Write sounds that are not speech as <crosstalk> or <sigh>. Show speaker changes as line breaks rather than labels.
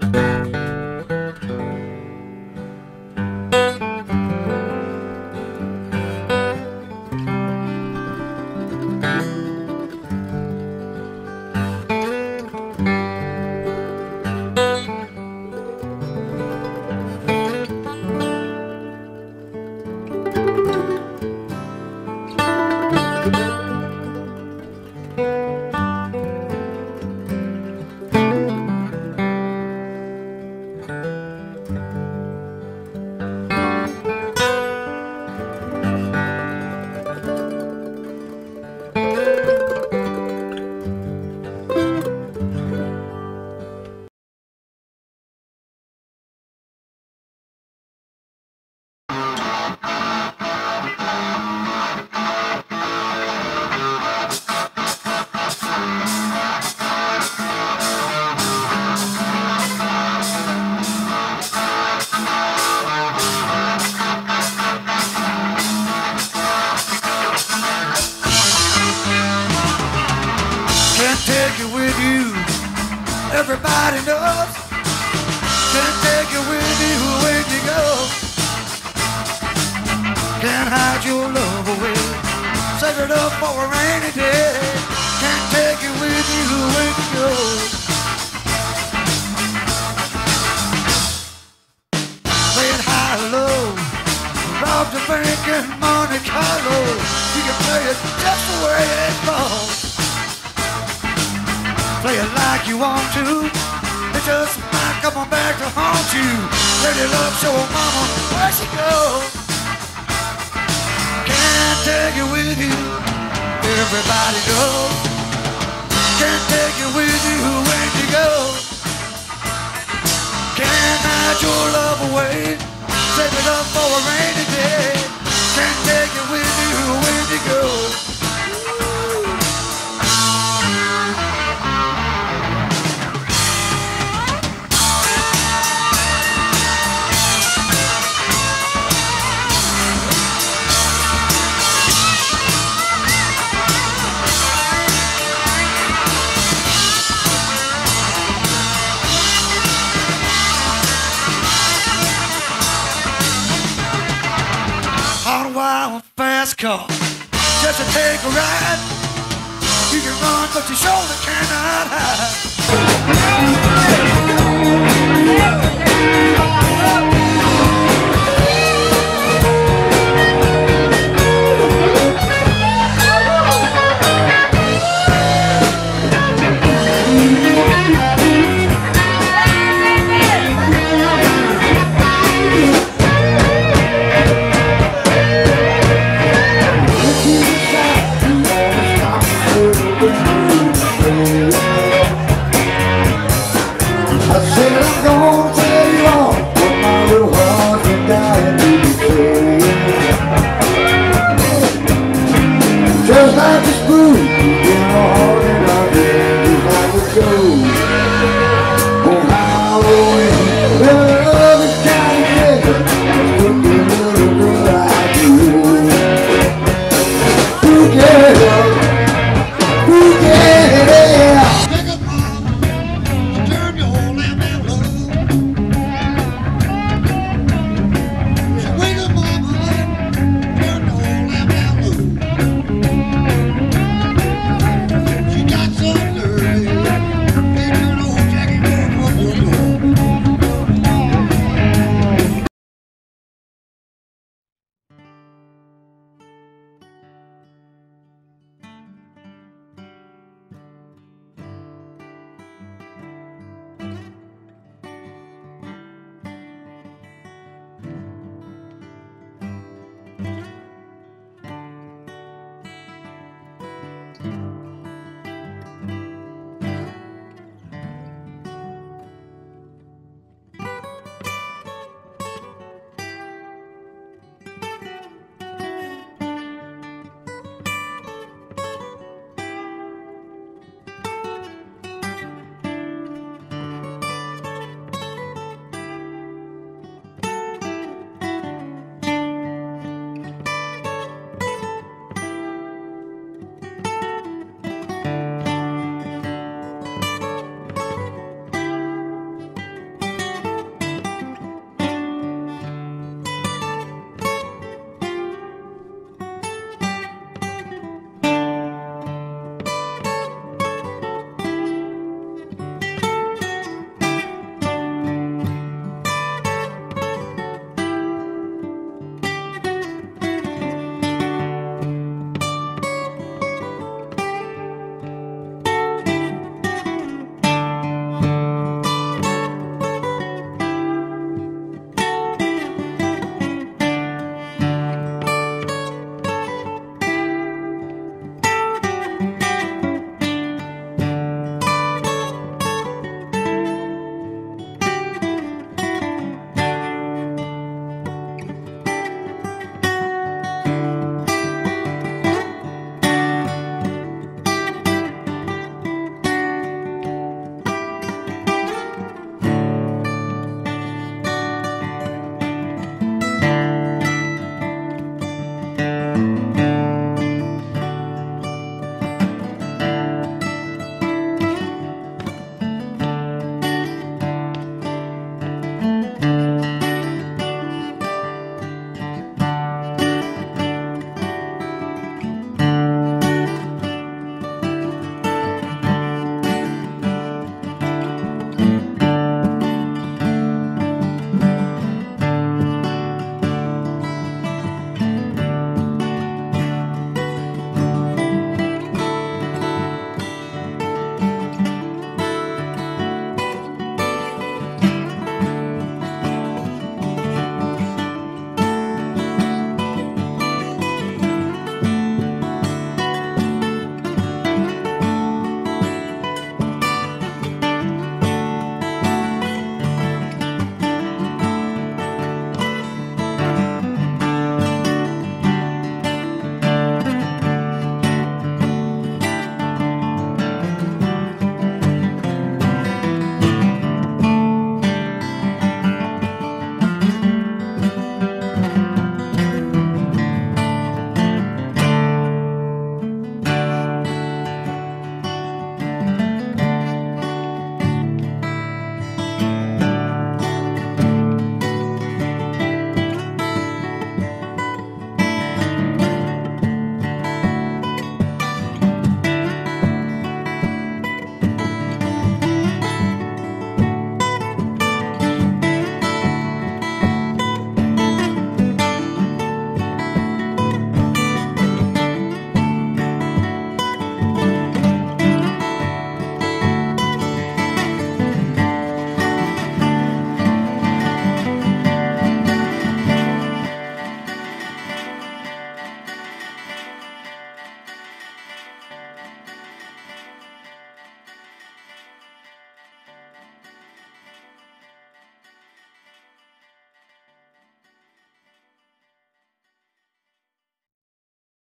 Can't <laughs> Everybody knows. Can't take it with you when you go. Can't hide your love away. Save it up for a rainy day. Can't take it with you when you go. Play it high or low. Rob the bank and Monte Carlo. You can play it just the way it falls. Play it like you want to. It just might come on back to haunt you. Lady love, show mama where she goes. Can't take it with you. Everybody knows. Can't take it with you when you go. Can't hide your love away. Save it up for a rainy day. car just to take a ride. You can run, but your shoulder cannot hide. Ooh.